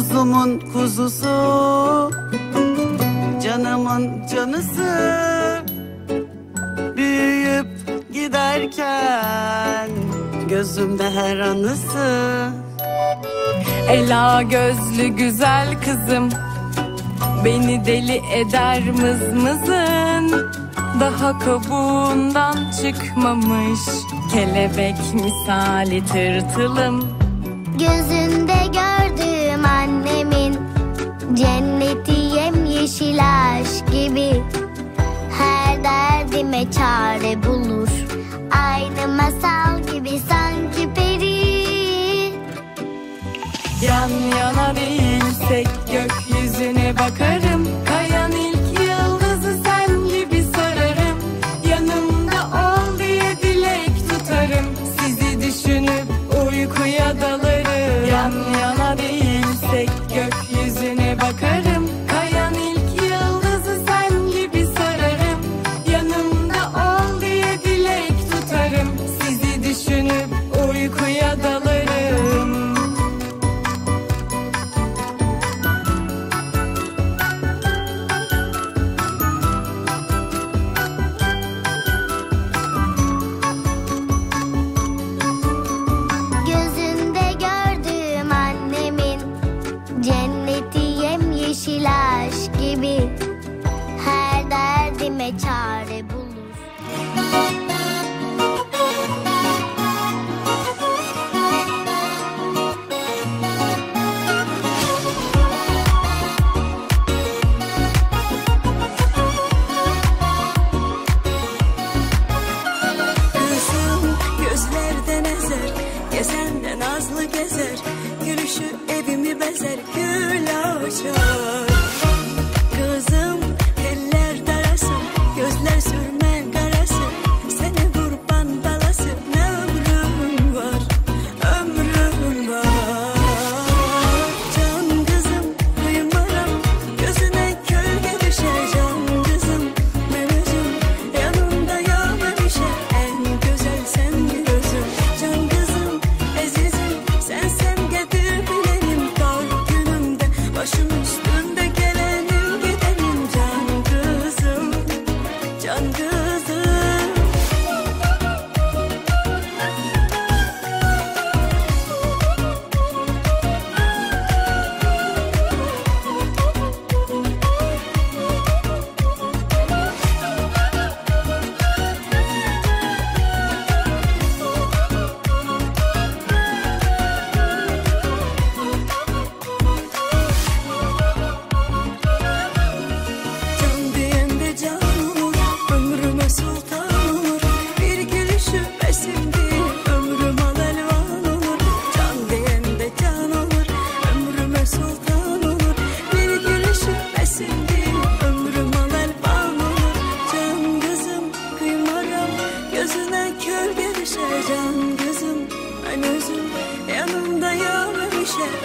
Kuzumun kuzusu Canımın canısı. Büyüyüp giderken Gözümde her anısı. Ela gözlü güzel kızım Beni deli eder mızmızın. Daha kabuğundan çıkmamış Kelebek misali tırtılım. ilaç gibi Her derdime çare bulur. Aynı masal gibi sanki peri. Yan yana değilsek gökyüzüne bakarım.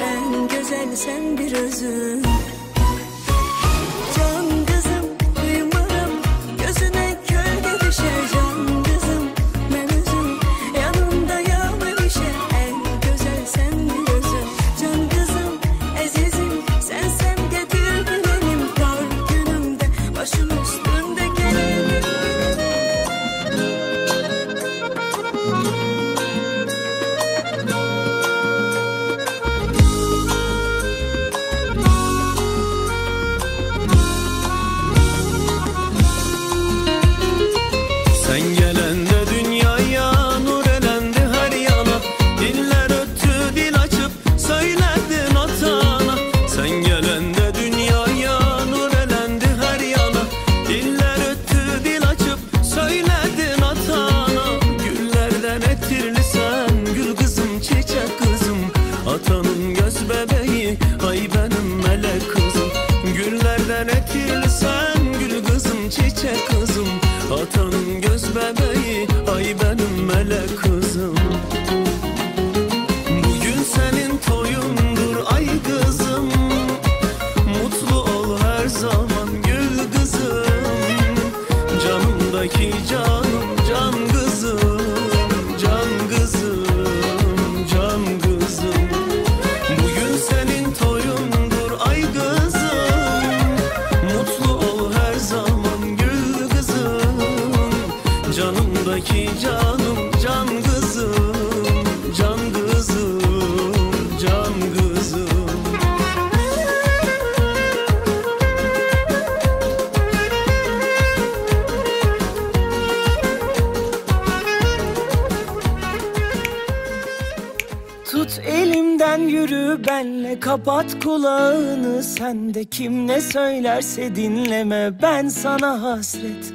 En güzel sen bir özüm. Kapat kulağını Sen de kim ne söylerse dinleme. Ben sana hasret.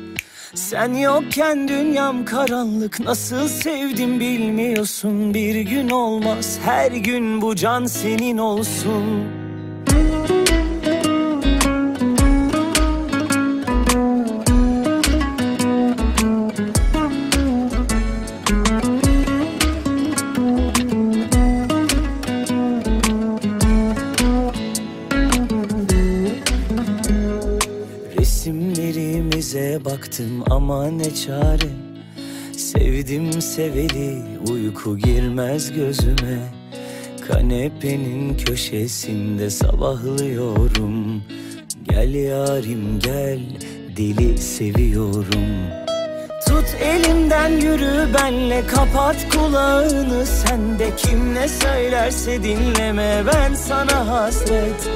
Sen yokken dünyam karanlık nasıl sevdim bilmiyorsun. Bir gün olmaz her gün bu can senin olsun Baktım ama ne çare? Sevdim seveli uyku girmez gözüme. Kanepenin köşesinde sabahlıyorum. Gel yarim gel deli seviyorum. Tut elimden yürü benle kapat kulağını. Sen de kim ne söylerse dinleme ben sana hasret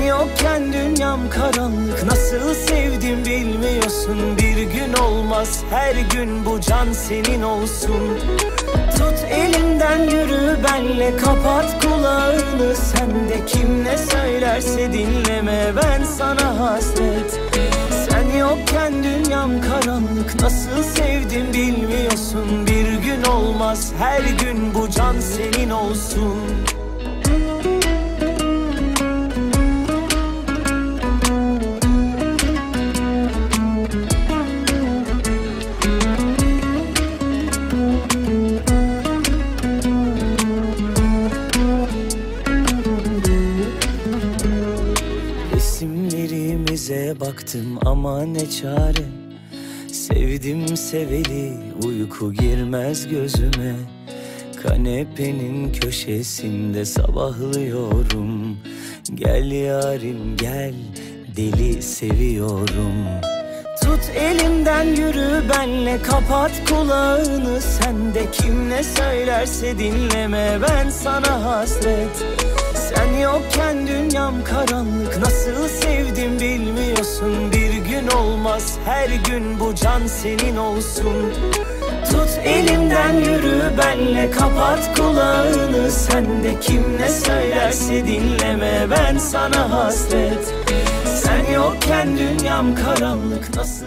Sen yokken dünyam karanlık. Nasıl sevdim bilmiyorsun. Bir gün olmaz. Her gün bu can senin olsun. Tut elimden yürü benle. Kapat kulağını. Sen de kim ne söylerse dinleme. Ben sana hasret. Sen yokken dünyam karanlık. Nasıl sevdim bilmiyorsun. Bir gün olmaz. Her gün bu can senin olsun Resimlerimize baktım ama ne çare? Sevdim seveli uyku girmez gözüme. Kanepenin köşesinde sabahlıyorum. Gel yarim gel deli seviyorum. Tut elimden yürü benle kapat kulağını. Sen de kim ne söylerse dinleme ben sana hasret Sen yokken dünyam karanlık. Nasıl sevdim bilmiyorsun. Bir gün olmaz. Her gün bu can senin olsun. Tut elimden yürü benle. Kapat kulağını. Sen de kim ne söylerse dinleme. Ben sana hasret. Sen yokken dünyam karanlık. Nasıl